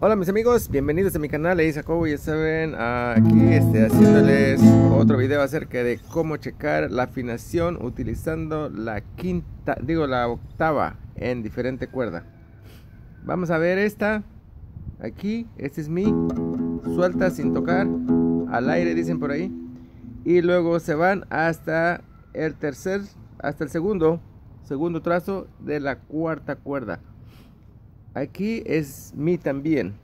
Hola mis amigos, bienvenidos a mi canal, ahí Jacobo, ya saben, aquí este, haciéndoles otro video acerca de cómo checar la afinación utilizando la quinta, digo la octava en diferente cuerda. Vamos a ver esta, aquí, este es mi, suelta sin tocar, al aire dicen por ahí, y luego se van hasta el tercer, hasta el segundo, segundo trazo de la cuarta cuerda aquí es mi también.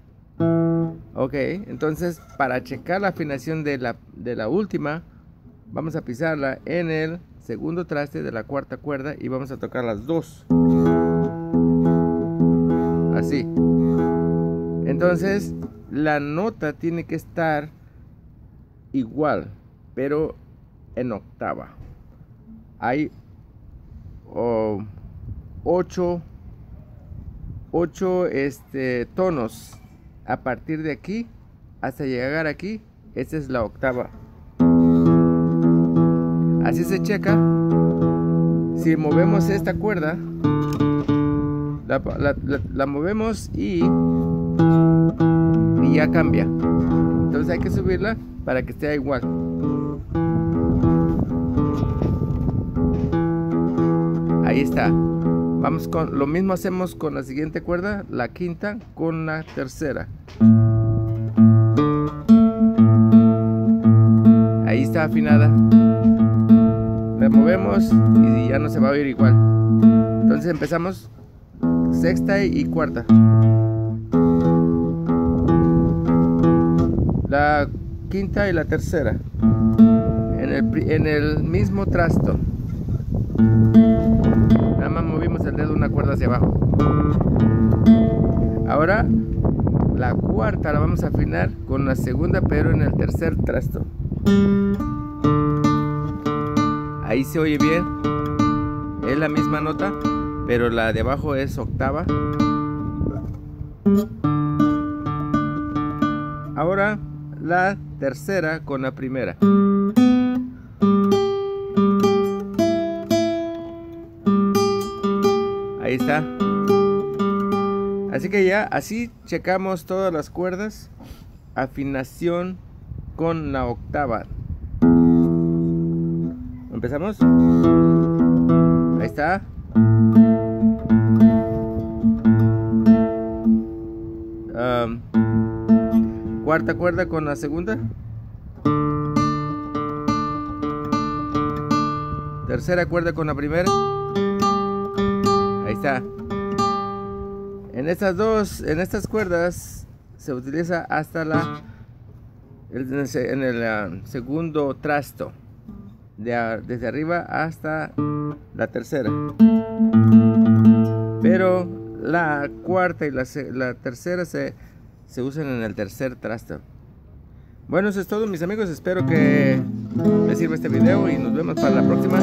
Ok, entonces para checar la afinación de la, de la última, vamos a pisarla en el segundo traste de la cuarta cuerda y vamos a tocar las dos. Así. Entonces, la nota tiene que estar igual, pero en octava. Hay oh, ocho 8 este, tonos a partir de aquí hasta llegar aquí. Esta es la octava. Así se checa. Si movemos esta cuerda, la, movemos y, y ya cambia. Entonces hay que subirla para que esté igual. Ahí está. Vamos con lo mismo hacemos con la siguiente cuerda, la quinta con la tercera. Ahí está afinada. La movemos y ya no se va a oír igual. Entonces empezamos sexta y cuarta. La quinta y la tercera. En el, en el mismo trasto una cuerda hacia abajo. Ahora la cuarta la vamos a afinar con la segunda pero en el tercer trasto. Ahí se oye bien. Es la misma nota, pero la de abajo es octava. Ahora la tercera con la primera. Ahí está. Así que ya, así checamos todas las cuerdas. Afinación con la octava. ¿Empezamos? Ahí está. cuarta cuerda con la segunda. Tercera cuerda con la primera. En estas dos, en estas cuerdas se utiliza hasta la en el, ah, segundo trasto. Desde arriba hasta la tercera. Pero la cuarta y la, la tercera se, se usan en el tercer trasto. Bueno eso es todo mis amigos. Espero que les sirva este video y nos vemos para la próxima